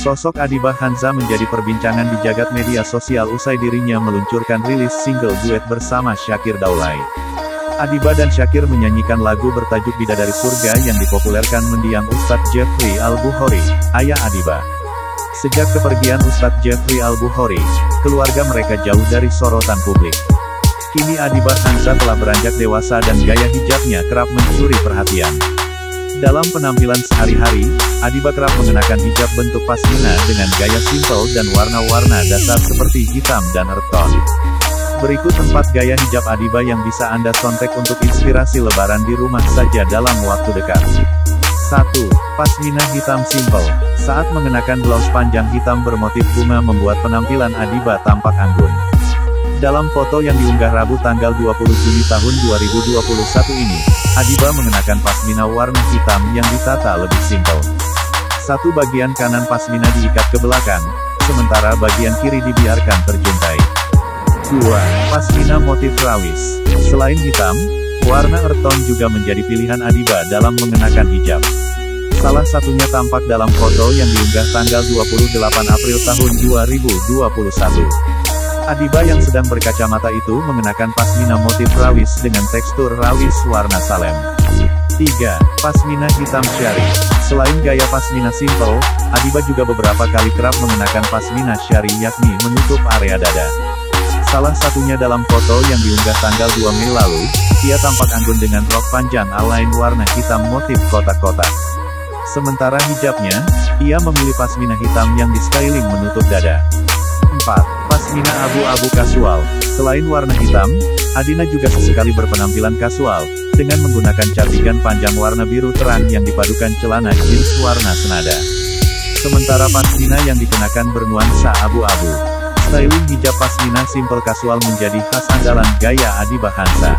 Sosok Adibah Hanza menjadi perbincangan di jagat media sosial usai dirinya meluncurkan rilis single duet bersama Syakir Daulay. Adibah dan Syakir menyanyikan lagu bertajuk Bidadari Surga yang dipopulerkan mendiang Ustadz Jeffrey Al Buhori, ayah Adibah. Sejak kepergian Ustadz Jeffrey Al Buhori, keluarga mereka jauh dari sorotan publik. Kini Adiba Hanza telah beranjak dewasa dan gaya hijabnya kerap mencuri perhatian. Dalam penampilan sehari-hari, Adiba kerap mengenakan hijab bentuk pasmina dengan gaya simple dan warna-warna dasar seperti hitam dan earth. Berikut 4 gaya hijab Adiba yang bisa Anda sontek untuk inspirasi lebaran di rumah saja dalam waktu dekat. 1. Pasmina hitam simple. Saat mengenakan blouse panjang hitam bermotif bunga membuat penampilan Adiba tampak anggun. Dalam foto yang diunggah Rabu tanggal 20 Juni tahun 2021 ini, Adiba mengenakan pasmina warna hitam yang ditata lebih simpel. Satu bagian kanan pasmina diikat ke belakang, sementara bagian kiri dibiarkan terjuntai. 2. Pasmina motif rawis. Selain hitam, warna earth tone juga menjadi pilihan Adiba dalam mengenakan hijab. Salah satunya tampak dalam foto yang diunggah tanggal 28 April tahun 2021. Adiba yang sedang berkacamata itu mengenakan pasmina motif rawis dengan tekstur rawis warna salem. 3. Pasmina hitam syari. Selain gaya pasmina simple, Adiba juga beberapa kali kerap mengenakan pasmina syari yakni menutup area dada. Salah satunya dalam foto yang diunggah tanggal 2 Mei lalu, ia tampak anggun dengan rok panjang alain warna hitam motif kotak-kotak. Sementara hijabnya, ia memilih pasmina hitam yang di styling menutup dada. 4. Pasmina abu-abu kasual. Selain warna hitam, Adina juga sesekali berpenampilan kasual, dengan menggunakan cardigan panjang warna biru terang yang dipadukan celana jeans warna senada. Sementara pasmina yang dikenakan bernuansa abu-abu. Styling hijab pasmina simple kasual menjadi khas andalan gaya Adi Bahansa.